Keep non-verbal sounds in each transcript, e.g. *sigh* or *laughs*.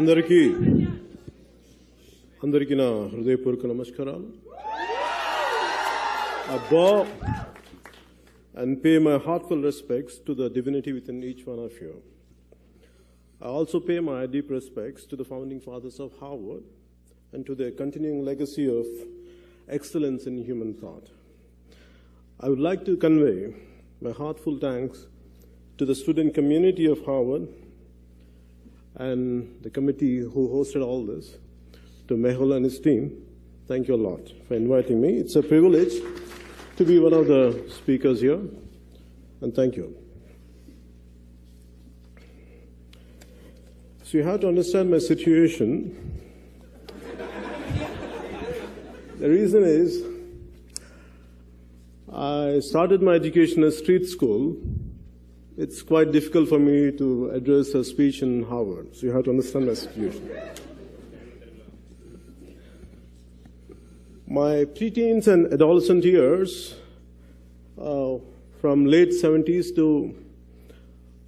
అందరికీ అందరికీ నా హృదయపూర్వక నమస్కారాలు I bow and pay my heartfelt respects to the divinity within each one of you. I also pay my deep respects to the founding fathers of Harvard and to their continuing legacy of excellence in human thought. I would like to convey my heartfelt thanks to the student community of Harvard and the committee who hosted all this, to Mehul and his team. Thank you a lot for inviting me. It's a privilege to be one of the speakers here, and thank you. So you have to understand my situation. the reason is I started my education at street school. It's quite difficult for me to address a speech in Harvard, so you have to understand my situation. My preteens and adolescent years, uh, from late 70s to,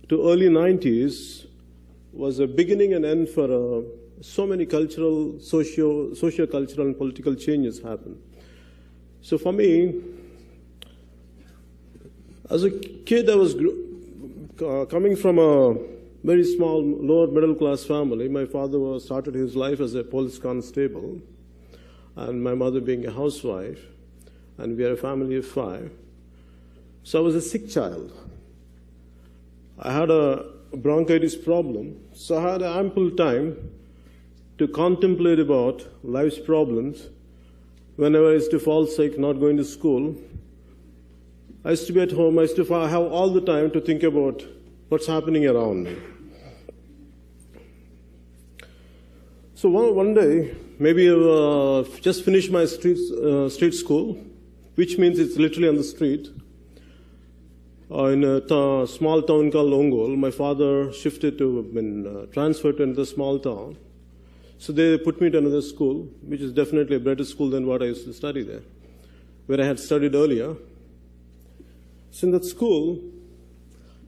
to early 90s, was a beginning and end for uh, so many cultural, socio, socio-cultural and political changes happened. So for me, as a kid, I was uh, coming from a very small, lower middle class family. My father was, started his life as a police constable, and my mother being a housewife, and we are a family of five. So I was a sick child. I had a bronchitis problem, so I had ample time to contemplate about life's problems. Whenever I used to fall sick, not going to school, I used to be at home. I used to have all the time to think about what's happening around me. So one, one day, maybe uh, just finished my street, uh, street school, which means it's literally on the street. Uh, in a small town called Ongole, my father shifted to, been uh, transferred to another small town. So they put me to another school, which is definitely a better school than what I used to study there, where I had studied earlier. So in that school,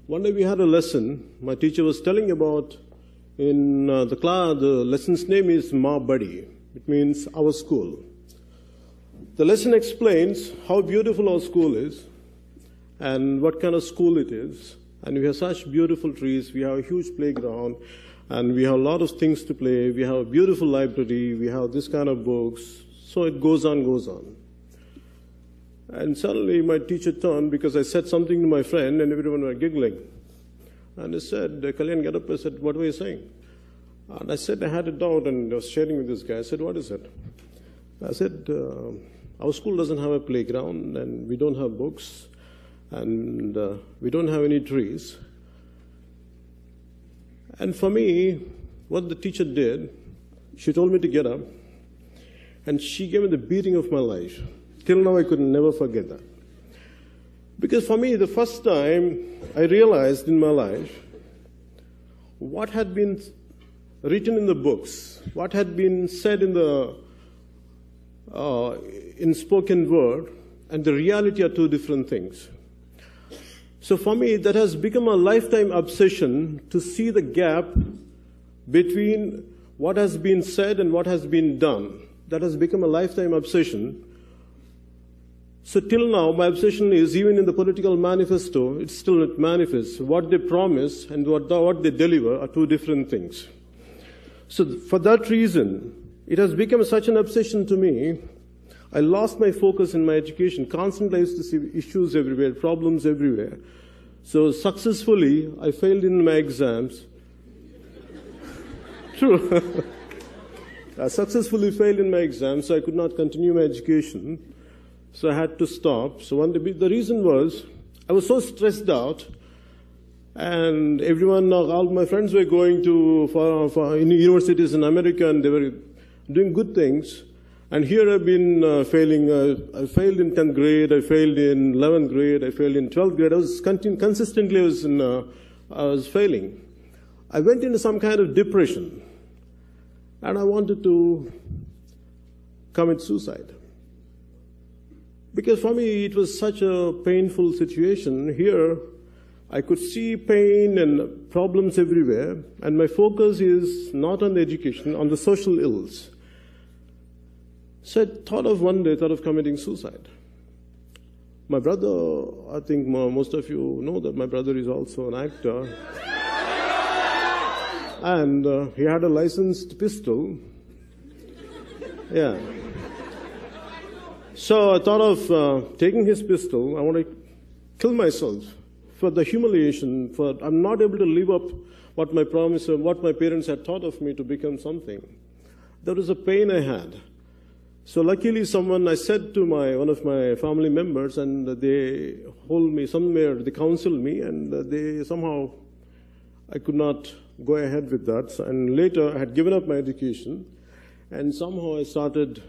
one day we had a lesson. My teacher was telling about in uh, the class, the lesson's name is Ma Buddy. It means our school. The lesson explains how beautiful our school is and what kind of school it is. And we have such beautiful trees. We have a huge playground and we have a lot of things to play. We have a beautiful library. We have this kind of books. So it goes on, goes on. And suddenly my teacher turned because I said something to my friend and everyone were giggling. And he said, Kalyan, get up. I said, what were you saying? And I said, I had a doubt and I was sharing with this guy. I said, what is it? I said, uh, our school doesn't have a playground and we don't have books and uh, we don't have any trees. And for me, what the teacher did, she told me to get up and she gave me the beating of my life. Till now, I could never forget that. Because for me, the first time I realized in my life what had been written in the books, what had been said in the uh, in spoken word, and the reality are two different things. So for me, that has become a lifetime obsession to see the gap between what has been said and what has been done. That has become a lifetime obsession. So till now, my obsession is even in the political manifesto, it's still not manifest. What they promise and what, the, what they deliver are two different things. So for that reason, it has become such an obsession to me. I lost my focus in my education. Constantly I used to see issues everywhere, problems everywhere. So successfully, I failed in my exams. *laughs* True. *laughs* I successfully failed in my exams, so I could not continue my education. So I had to stop. So one day, the reason was I was so stressed out, and everyone, all my friends were going to for, for universities in America, and they were doing good things. And here I've been uh, failing. Uh, I failed in 10th grade. I failed in 11th grade. I failed in 12th grade. I was consistently I was in, uh, I was failing. I went into some kind of depression, and I wanted to commit suicide. Because for me, it was such a painful situation. Here, I could see pain and problems everywhere, and my focus is not on education, on the social ills. So I thought of one day, thought of committing suicide. My brother, I think most of you know that my brother is also an actor. And uh, he had a licensed pistol. Yeah. So I thought of uh, taking his pistol. I want to kill myself for the humiliation, for I'm not able to live up what my promise, what my parents had taught of me to become something. There was a pain I had. So luckily, someone I said to my one of my family members, and they hold me somewhere. They counseled me, and they somehow I could not go ahead with that. And later, I had given up my education, and somehow I started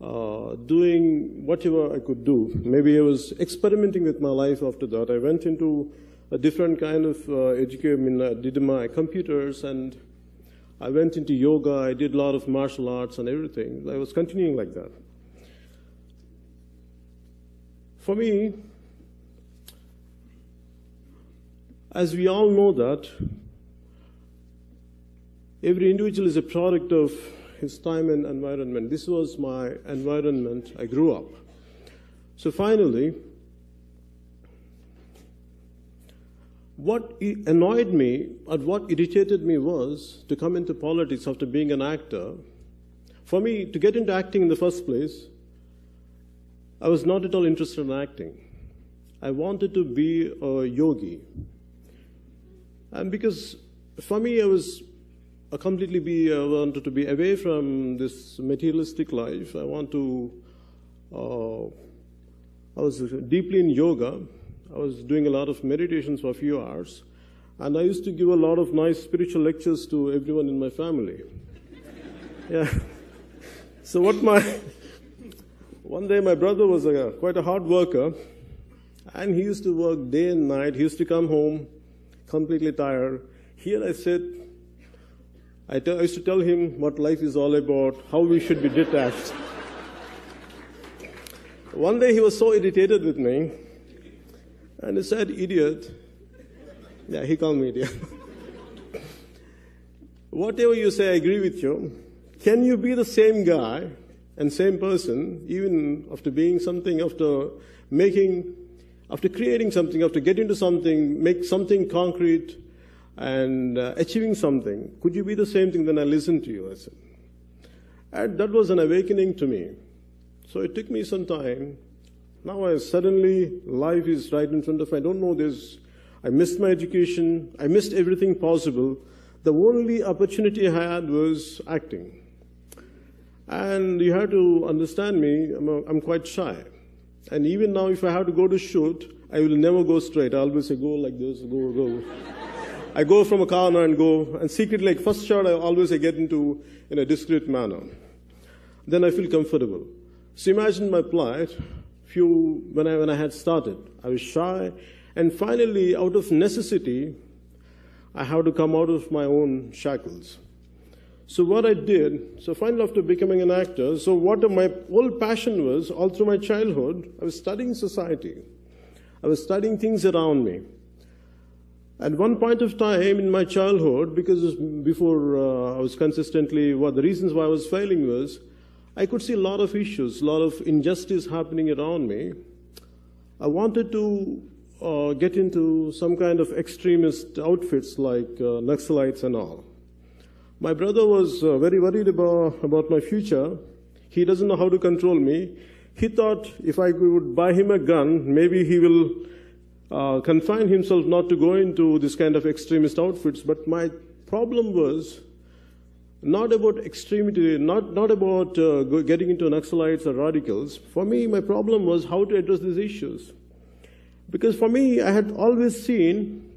uh, doing whatever I could do. Maybe I was experimenting with my life after that. I went into a different kind of uh, education. I mean, I did my computers and I went into yoga, I did a lot of martial arts and everything. I was continuing like that. For me, as we all know that, every individual is a product of his time and environment. This was my environment I grew up. So finally, What annoyed me or what irritated me was to come into politics after being an actor. For me, to get into acting in the first place, I was not at all interested in acting. I wanted to be a yogi. And because for me, I was I completely be, I wanted to be away from this materialistic life. I want to, uh, I was deeply in yoga. I was doing a lot of meditations for a few hours. And I used to give a lot of nice spiritual lectures to everyone in my family. *laughs* yeah. So what my, one day my brother was a, quite a hard worker. And he used to work day and night. He used to come home completely tired. Here I sit. I, I used to tell him what life is all about, how we should be detached. One day he was so irritated with me and he said, idiot. Yeah, he called me idiot. *laughs* Whatever you say, I agree with you. Can you be the same guy and same person, even after being something, after making, after creating something, after getting to something, make something concrete and uh, achieving something? Could you be the same thing? Then I listened to you. I said. And that was an awakening to me. So it took me some time now I suddenly life is right in front of me. I don't know this. I missed my education. I missed everything possible. The only opportunity I had was acting. And you have to understand me, I'm, a, I'm quite shy. And even now, if I have to go to shoot, I will never go straight. I always say, go like this, go, go. I go from a corner and go, and secretly, like first shot, I always I get into in a discreet manner. Then I feel comfortable. So imagine my plight few when I, when I had started. I was shy. And finally, out of necessity, I had to come out of my own shackles. So what I did, so finally after becoming an actor, so what my whole passion was, all through my childhood, I was studying society. I was studying things around me. At one point of time in my childhood, because before uh, I was consistently, what the reasons why I was failing was, I could see a lot of issues, a lot of injustice happening around me. I wanted to uh, get into some kind of extremist outfits like uh, Naxalites and all. My brother was uh, very worried about, about my future. He doesn't know how to control me. He thought if I would buy him a gun, maybe he will uh, confine himself not to go into this kind of extremist outfits. But my problem was not about extremity, not, not about uh, getting into Naxalites or radicals. For me, my problem was how to address these issues. Because for me, I had always seen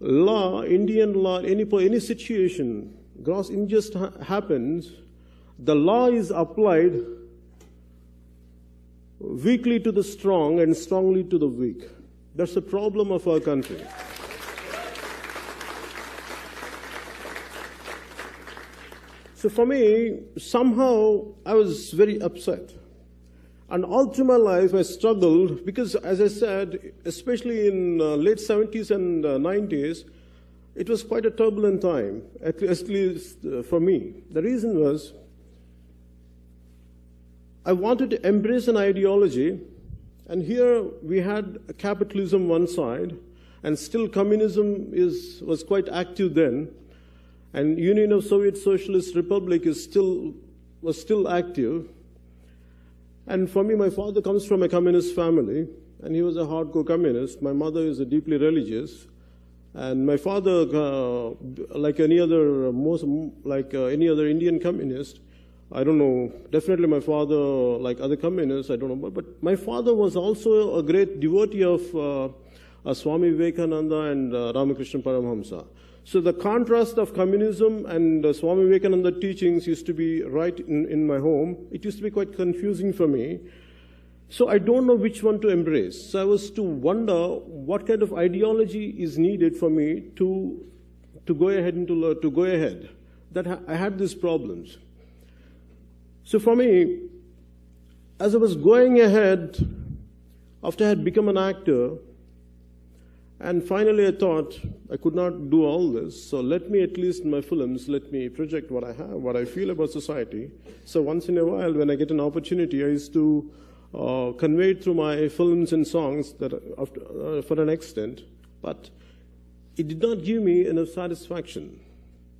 law, Indian law, any, any situation, gross injustice happens, the law is applied weakly to the strong and strongly to the weak. That's the problem of our country. So for me, somehow I was very upset. And all through my life, I struggled because, as I said, especially in uh, late 70s and uh, 90s, it was quite a turbulent time, at least uh, for me. The reason was I wanted to embrace an ideology, and here we had capitalism one side, and still communism is, was quite active then, and Union of Soviet Socialist Republic is still, was still active. And for me, my father comes from a communist family, and he was a hardcore communist. My mother is a deeply religious. And my father, uh, like any other, most, like uh, any other Indian communist, I don't know, definitely my father, like other communists, I don't know, but, but my father was also a great devotee of uh, uh Swami Vivekananda and uh, Ramakrishna Paramhamsa. So the contrast of communism and uh, Swami Vivekananda teachings used to be right in, in my home. It used to be quite confusing for me. So I don't know which one to embrace. So I was to wonder what kind of ideology is needed for me to, to go ahead and to, to go ahead. That I had these problems. So for me, as I was going ahead, after I had become an actor, and finally I thought I could not do all this, so let me at least in my films, let me project what I have, what I feel about society. So once in a while, when I get an opportunity, I used to uh, convey through my films and songs that after, uh, for an extent, but it did not give me enough satisfaction.